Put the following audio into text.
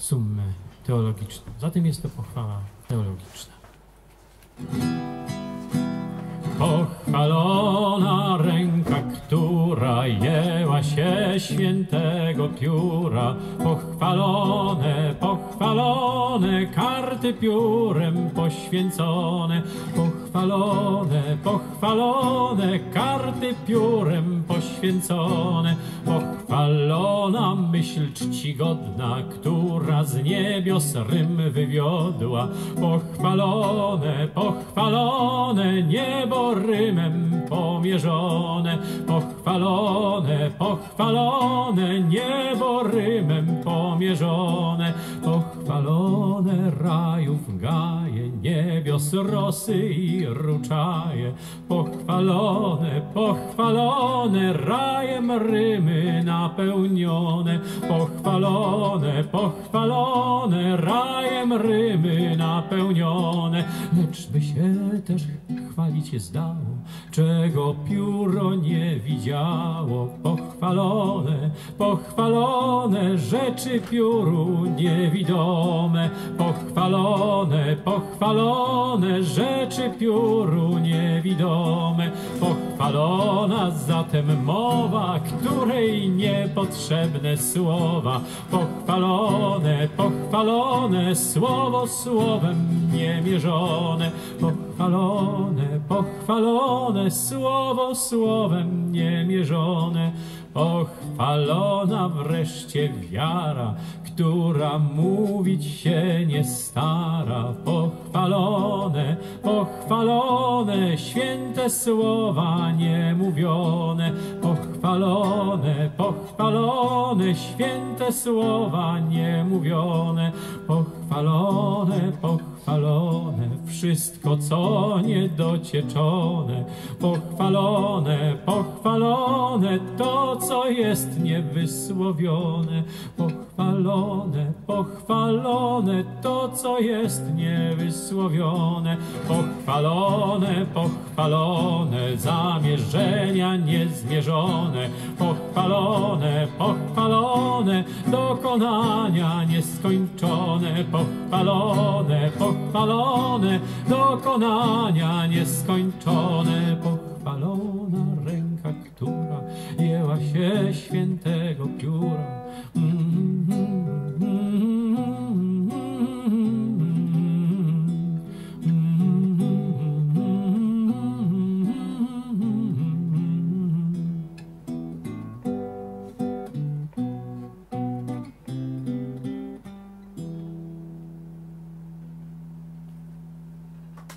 summę teologiczną. Zatem jest to pochwała teologiczna. Pochwalona ręka, która jęła się świętego pióra. Pochwalone, pochwalone, karty piórem poświęcone. Pochwalone, pochwalone, karty piórem poświęcone. Pochwalona myśl czcigodna, która z niebios Rym wywiodła. Pochwalone, pochwalone, niebo Rymem pomierzone. Pochwalone, pochwalone, niebo Rymem pomierzone. Pochwalone rajów gaje, niebios rosy i ruczaje. Pochwalone, pochwalone, rajem Rymy napełnione. Pochwalone, pochwalone, rajem Rymy napełnione. Lecz by się też chwalić zdało, czego pióro nie widziało. Pochwalone, pochwalone, rzeczy pióru niewidome. Pochwalone, pochwalone, rzeczy pióru niewidome. Pochwalona zatem mowa, której niepotrzebne słowa. Pochwalone, pochwalone, słowo słowem niemierzone. Pochwalone, pochwalone, słowo słowem niemierzone. Pochwalona wreszcie wiara, która mówić się nie stara. Pochwalone, święte słowa niemówione. Pochwalone, pochwalone, święte słowa niemówione. Pochwalone, pochwalone, wszystko co niedocieczone. Pochwalone, pochwalone, to co jest niewysłowione. Pochwalone, pochwalone, to co jest niewysłowione. Pochwalone, pochwalone, zamierzenia niezmierzone. Pochwalone, pochwalone, dokonania nieskończone. Pochwalone, pochwalone, dokonania nieskończone. Pochwalona ręka, która